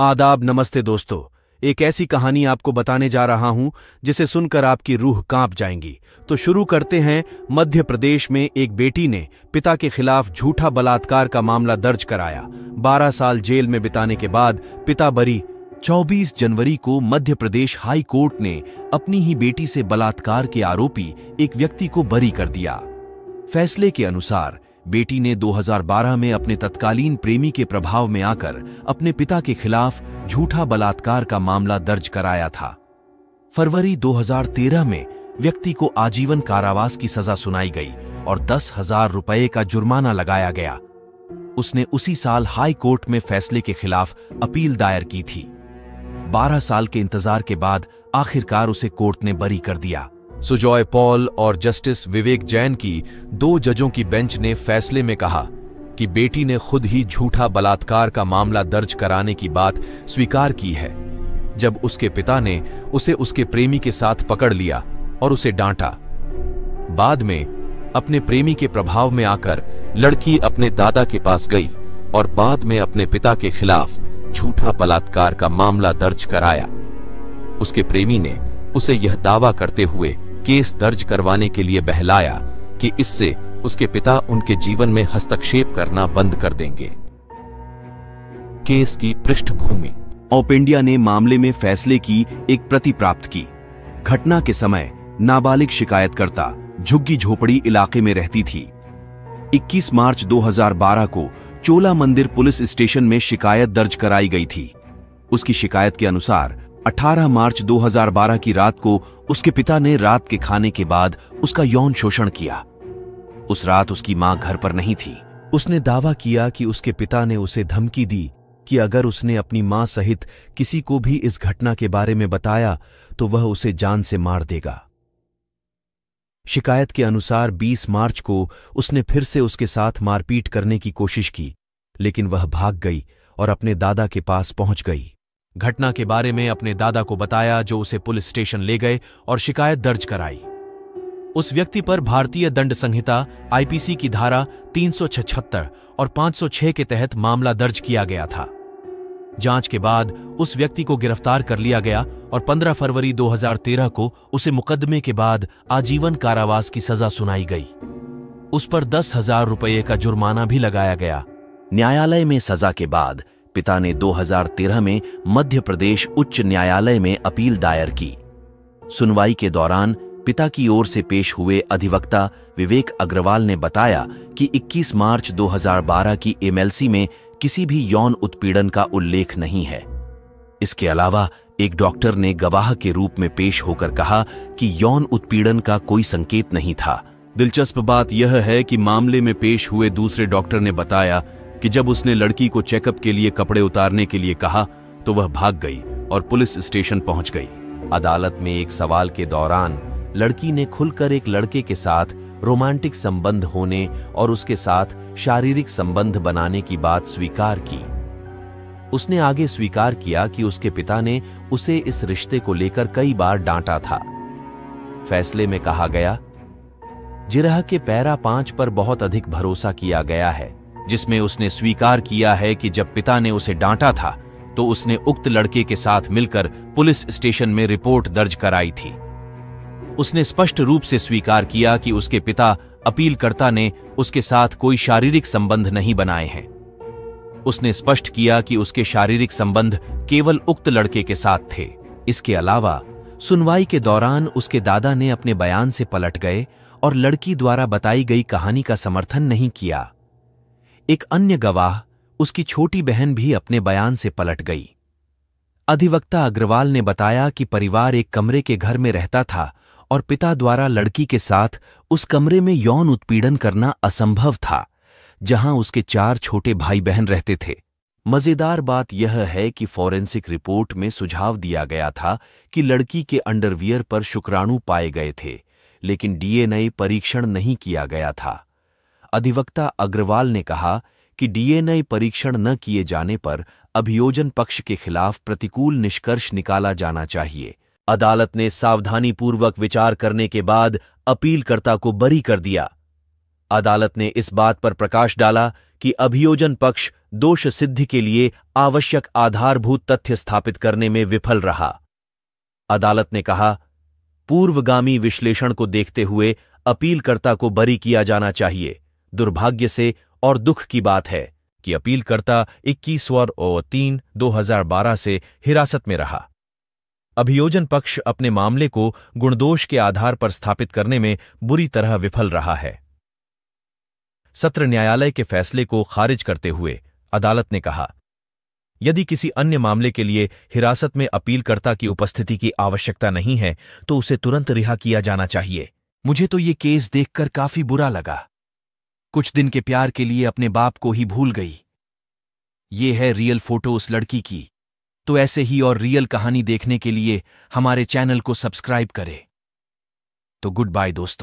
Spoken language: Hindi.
आदाब, नमस्ते दोस्तों। एक ऐसी कहानी आपको बताने जा रहा हूँ, जिसे सुनकर आपकी रूह काँप जाएँगी। तो शुरू करते हैं। मध्य प्रदेश में एक बेटी ने पिता के खिलाफ झूठा बलात्कार का मामला दर्ज कराया। 12 साल जेल में बिताने के बाद पिता बरी। 24 जनवरी को मध्य प्रदेश हाई कोर्ट ने अपनी ही बेटी से बलात्कार के आरोपी एक व्यक्ति को बरी कर दिया। फैसले के अनुसार बेटी ने 2012 में अपने तत्कालीन प्रेमी के प्रभाव में आकर अपने पिता के खिलाफ झूठा बलात्कार का मामला दर्ज कराया था। फरवरी 2013 में व्यक्ति को आजीवन कारावास की सजा सुनाई गई और दस हज़ार रुपये का जुर्माना लगाया गया। उसने उसी साल हाई कोर्ट में फैसले के खिलाफ अपील दायर की थी। 12 साल के इंतज़ार के बाद आखिरकार उसे कोर्ट ने बरी कर दिया। सुजॉय पॉल और जस्टिस विवेक जैन की दो जजों की बेंच ने फैसले में कहा कि बेटी ने खुद ही झूठा बलात्कार का मामला दर्ज कराने की बात स्वीकार की है, जब उसके पिता ने उसे उसके प्रेमी के साथ पकड़ लिया और उसे डांटा। बाद में अपने प्रेमी के प्रभाव में आकर लड़की अपने दादा के पास गई और बाद में अपने पिता के खिलाफ झूठा बलात्कार का मामला दर्ज कराया। उसके प्रेमी ने उसे यह दावा करते हुए केस दर्ज करवाने के लिए बहलाया कि इससे उसके पिता उनके जीवन में हस्तक्षेप करना बंद कर देंगे। केस की पृष्ठभूमि। ऑप इंडिया ने मामले में फैसले की एक प्रति प्राप्त की। घटना के समय नाबालिग शिकायतकर्ता झुग्गी झोपड़ी इलाके में रहती थी। 21 मार्च 2012 को चोला मंदिर पुलिस स्टेशन में शिकायत दर्ज कराई गई थी। उसकी शिकायत के अनुसार 18 मार्च 2012 की रात को उसके पिता ने रात के खाने के बाद उसका यौन शोषण किया। उस रात उसकी माँ घर पर नहीं थी। उसने दावा किया कि उसके पिता ने उसे धमकी दी कि अगर उसने अपनी माँ सहित किसी को भी इस घटना के बारे में बताया तो वह उसे जान से मार देगा। शिकायत के अनुसार 20 मार्च को उसने फिर से उसके साथ मारपीट करने की कोशिश की, लेकिन वह भाग गई और अपने दादा के पास पहुँच गई। घटना के बारे में अपने दादा को बताया, जो उसे पुलिस स्टेशन ले गए और शिकायत दर्ज कराई। उस व्यक्ति पर भारतीय दंड संहिता आईपीसी की धारा 376 और 506 के तहत मामला दर्ज किया गया था। जाँच के बाद उस व्यक्ति को गिरफ़्तार कर लिया गया और 15 फरवरी 2013 को उसे मुकदमे के बाद आजीवन कारावास की सजा सुनाई गई। उस पर दस हज़ार रुपये का जुर्माना भी लगाया गया। न्यायालय में सजा के बाद पिता ने 2013 में मध्य प्रदेश उच्च न्यायालय में अपील दायर की। सुनवाई के दौरान पिता की ओर से पेश हुए अधिवक्ता विवेक अग्रवाल ने बताया कि 21 मार्च 2012 की एमएलसी में किसी भी यौन उत्पीड़न का उल्लेख नहीं है। इसके अलावा एक डॉक्टर ने गवाह के रूप में पेश होकर कहा कि यौन उत्पीड़न का कोई संकेत नहीं था। दिलचस्प बात यह है कि मामले में पेश हुए दूसरे डॉक्टर ने बताया कि जब उसने लड़की को चेकअप के लिए कपड़े उतारने के लिए कहा तो वह भाग गई और पुलिस स्टेशन पहुँच गई। अदालत में एक सवाल के दौरान लड़की ने खुलकर एक लड़के के साथ रोमांटिक संबंध होने और उसके साथ शारीरिक संबंध बनाने की बात स्वीकार की। उसने आगे स्वीकार किया कि उसके पिता ने उसे इस रिश्ते को लेकर कई बार डांटा था। फैसले में कहा गया, जिरह के पैरा पाँच पर बहुत अधिक भरोसा किया गया है। जिसमें उसने स्वीकार किया है कि जब पिता ने उसे डांटा था तो उसने उक्त लड़के के साथ मिलकर पुलिस स्टेशन में रिपोर्ट दर्ज कराई थी। उसने स्पष्ट रूप से स्वीकार किया कि उसके पिता अपीलकर्ता ने उसके साथ कोई शारीरिक संबंध नहीं बनाए हैं। उसने स्पष्ट किया कि उसके शारीरिक संबंध केवल उक्त लड़के के साथ थे। इसके अलावा, सुनवाई के दौरान उसके दादा ने अपने बयान से पलट गए और लड़की द्वारा बताई गई कहानी का समर्थन नहीं किया। एक अन्य गवाह उसकी छोटी बहन भी अपने बयान से पलट गई। अधिवक्ता अग्रवाल ने बताया कि परिवार एक कमरे के घर में रहता था और पिता द्वारा लड़की के साथ उस कमरे में यौन उत्पीड़न करना असंभव था, जहाँ उसके चार छोटे भाई बहन रहते थे। मज़ेदार बात यह है कि फॉरेंसिक रिपोर्ट में सुझाव दिया गया था कि लड़की के अंडरवियर पर शुक्राणु पाए गए थे, लेकिन डीएनए परीक्षण नहीं किया गया था। अधिवक्ता अग्रवाल ने कहा कि डीएनए परीक्षण न किए जाने पर अभियोजन पक्ष के खिलाफ प्रतिकूल निष्कर्ष निकाला जाना चाहिए। अदालत ने सावधानीपूर्वक विचार करने के बाद अपीलकर्ता को बरी कर दिया। अदालत ने इस बात पर प्रकाश डाला कि अभियोजन पक्ष दोष सिद्धि के लिए आवश्यक आधारभूत तथ्य स्थापित करने में विफल रहा। अदालत ने कहा, पूर्वगामी विश्लेषण को देखते हुए अपीलकर्ता को बरी किया जाना चाहिए। दुर्भाग्य से और दुख की बात है कि अपीलकर्ता 21 और तीन 2012 से हिरासत में रहा। अभियोजन पक्ष अपने मामले को गुणदोष के आधार पर स्थापित करने में बुरी तरह विफल रहा है। सत्र न्यायालय के फैसले को खारिज करते हुए अदालत ने कहा, यदि किसी अन्य मामले के लिए हिरासत में अपीलकर्ता की उपस्थिति की आवश्यकता नहीं है तो उसे तुरंत रिहा किया जाना चाहिए। मुझे तो ये केस देखकर काफ़ी बुरा लगा। कुछ दिन के प्यार के लिए अपने बाप को ही भूल गई। ये है रियल फ़ोटो उस लड़की की। तो ऐसे ही और रियल कहानी देखने के लिए हमारे चैनल को सब्सक्राइब करें। तो गुड बाय दोस्तों।